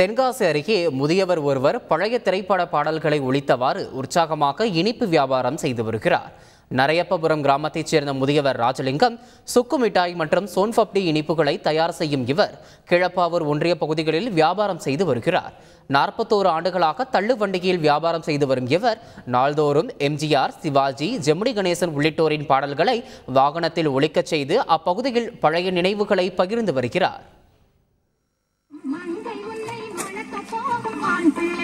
தென்காசி அருகே முதியவர் ஒருவர் பழைய திரைப்பட பாடல்களை ஒழித்தவாறு உற்சாகமாக இனிப்பு வியாபாரம் செய்து வருகிறார். நரையப்பபுரம் கிராமத்தைச் சேர்ந்த முதியவர் ராஜலிங்கம் சுக்கு மிட்டாய் மற்றும் சோன்பப்டி இனிப்புகளை தயார் செய்யும் இவர் கிழப்பாவூர் ஒன்றிய பகுதிகளில் வியாபாரம் செய்து வருகிறார். நாற்பத்தோரு ஆண்டுகளாக தள்ளு வண்டிகையில் வியாபாரம் செய்து வரும் இவர் நாள்தோறும் எம்ஜிஆர் சிவாஜி ஜெமினி கணேசன் உள்ளிட்டோரின் பாடல்களை வாகனத்தில் ஒழிக்கச் செய்து அப்பகுதியில் பழைய நினைவுகளை பகிர்ந்து வருகிறார். 19.